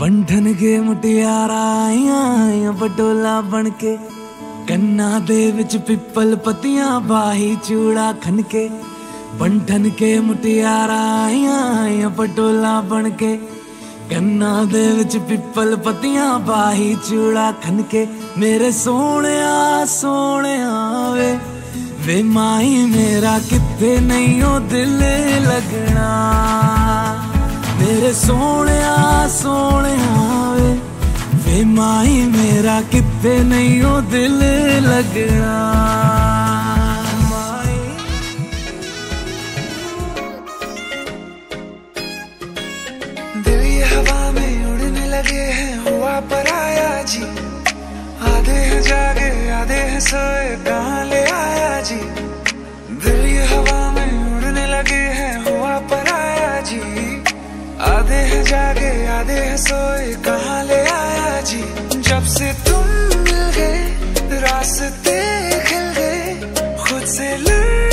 ਬੰਧਨ ਕੇ ਮੁਟਿਆਰਾ ਆਈਆਂ ਬਟੋਲਾ ਬਣ ਕੇ ਕੰਨਾਂ ਦੇ ਵਿੱਚ ਪਿੱਪਲ ਪਤੀਆਂ ਬਾਹੀ ਚੂੜਾ ਖਨ ਕੇ ਬੰਧਨ ਕੇ ਮੁਟਿਆਰਾ ਆਈਆਂ ਬਟੋਲਾ ਬਣ ਕੇ ਕੰਨਾਂ ਦੇ ਵਿੱਚ ਪਿੱਪਲ ਪਤੀਆਂ ਬਾਹੀ ਚੂੜਾ ਖਨ ਕੇ ਮੇਰੇ ਸੋਹਣਿਆ ਸੋਹਣਿਆ ਵੇ ਵੇ ਮਾਈ ਮੇਰਾ ਕਿੱਥੇ ਨਹੀਂ ਉਹ ਦਿਲ ਲੱਗਣਾ ਮੇਰੇ ਸੋਹਣਿਆ ਸੋਹਣਿਆ ਵੇ। ਵੇ ਮਾਈ ਮੇਰਾ ਕਿੱਥੇ ਨਹੀਂ ਉਹ ਦਿਲ ਲੱਗਣਾ। जागे आधे सोए कहा ले आया जी? जब से तुम मिल गए, रास्ते खिल गए, खुद से लड़